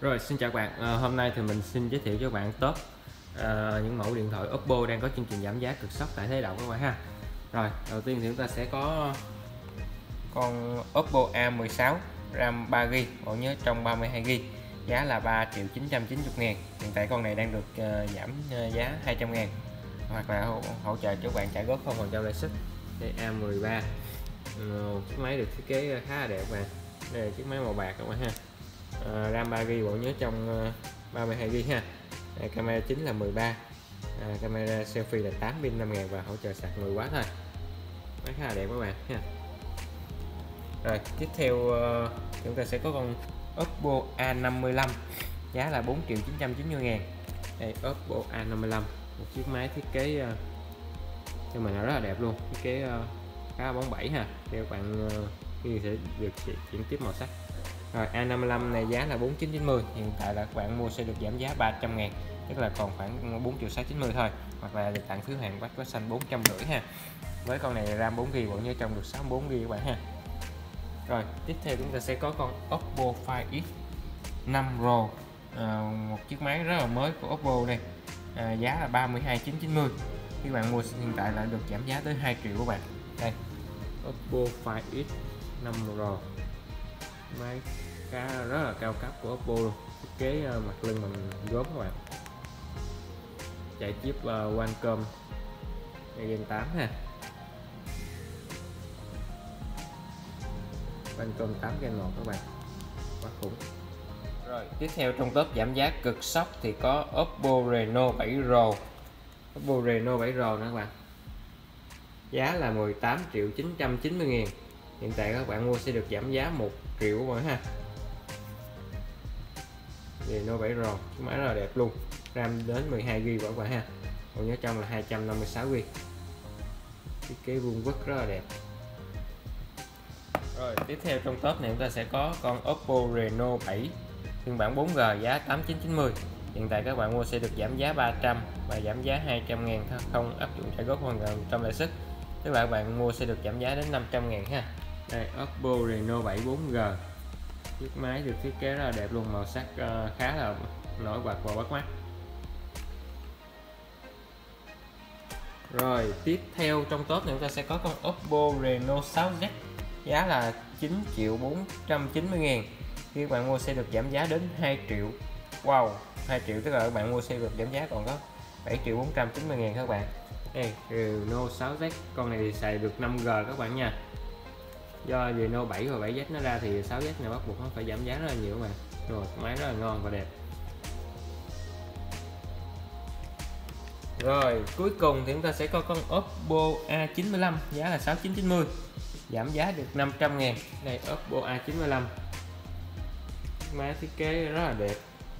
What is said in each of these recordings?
Rồi xin chào các bạn, à, hôm nay thì mình xin giới thiệu cho các bạn top à, những mẫu điện thoại Oppo đang có chương trình giảm giá cực sốc tại Thế Động các bạn ha. Rồi đầu tiên thì chúng ta sẽ có con Oppo A16 RAM 3GB, bộ nhớ trong 32GB, giá là 3 triệu 990 ngàn. Hiện tại con này đang được uh, giảm uh, giá 200 ngàn hoặc là hỗ, hỗ trợ cho các bạn trả góp không còn trăm lãi suất. Đây A13, uh, chiếc máy được thiết kế khá là đẹp mà. Đây là chiếc máy màu bạc các bạn ha uh, RAM 3GB bộ nhớ trong ờ, uh, 32GB ha. À, camera chính là 13 à, camera selfie là 8 pin 5000 và hỗ trợ sạc 10W thôi. Nó khá là đẹp các bạn ha. Rồi tiếp theo uh, chúng ta sẽ có con Oppo A55 giá là 4 triệu 990 ngàn. Đây Oppo A55 một chiếc máy thiết kế uh, cho mình là rất là đẹp luôn. Thiết kế uh, khá bóng bẩy ha. Theo các bạn uh, sẽ được chuyển tiếp màu sắc rồi A55 này giá là 4990 hiện tại là các bạn mua sẽ được giảm giá 300 ngàn tức là còn khoảng 4 triệu 690 thôi hoặc là được tặng phiếu hàng bách có xanh 450 ha. Với con này RAM 4GB bộ nhớ trong được 64GB các bạn ha. Rồi tiếp theo chúng ta sẽ có con Oppo Find X 5 Pro à, một chiếc máy rất là mới của Oppo đây. À, giá là 32,990 khi bạn mua hiện tại là được giảm giá tới 2 triệu các bạn. Đây Oppo Find X 5 Pro máy khá rất là cao cấp của Oppo luôn. Thiết kế uh, mặt lưng bằng gốm các bạn. Chạy chip uh, Qualcomm Gen 8 ha. Qualcomm 8 Gen 1 các bạn. Quá khủng. Rồi. Tiếp theo trong top giảm giá cực sốc thì có Oppo Reno 7 Pro. Oppo Reno 7 Pro nữa các bạn. Giá là 18 triệu 990 ngàn hiện tại các bạn mua sẽ được giảm giá 1 triệu các bạn ha. Reno 7 Pro cái máy rất là đẹp luôn. RAM đến 12GB các bạn ha. Còn nhớ trong là 256GB thiết kế vuông vức rất là đẹp. Rồi, tiếp theo trong top này chúng ta sẽ có con Oppo Reno 7 phiên bản 4G giá 8990 hiện tại các bạn mua sẽ được giảm giá 300 và giảm giá 200 ngàn không áp dụng trả góp hoàn toàn trong lãi suất. Tức là các bạn mua sẽ được giảm giá đến 500 ngàn ha đây Oppo Reno 7 4G chiếc máy được thiết kế rất là đẹp luôn màu sắc uh, khá là nổi bật và bắt mắt. Rồi tiếp theo trong top này chúng ta sẽ có con Oppo Reno 6Z giá là 9 triệu 490 ngàn. Khi bạn mua sẽ được giảm giá đến 2 triệu. Wow 2 triệu tức là các bạn mua xe được giảm giá còn có 7 triệu 490 ngàn các bạn. Đây Reno 6Z con này thì xài được 5G các bạn nha do Reno 7 và 7Z nó ra thì 6Z này bắt buộc nó phải giảm giá rất là nhiều mà rồi, máy rất là ngon và đẹp. Rồi, cuối cùng thì chúng ta sẽ có con Oppo A95 giá là 6990 giảm giá được 500 ngàn. Đây, Oppo A95 máy thiết kế rất là đẹp,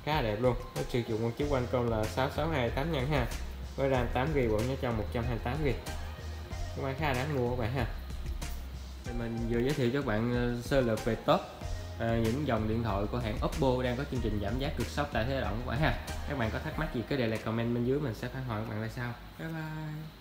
khá là đẹp luôn. Nó sử dụng một chiếc quanh công là 6628 nhân ha. Với RAM 8GB bộ nhớ trong 128GB máy khá đáng mua các bạn ha thì mình vừa giới thiệu cho các bạn ờ, sơ lược về top à, những dòng điện thoại của hãng Oppo đang có chương trình giảm giá cực sốc tại thế động các bạn ha. Các bạn có thắc mắc gì cứ để lại comment bên dưới mình sẽ phản hồi các bạn lại sau. Bye bye.